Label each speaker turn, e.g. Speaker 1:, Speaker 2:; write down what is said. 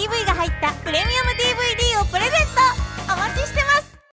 Speaker 1: EV が入った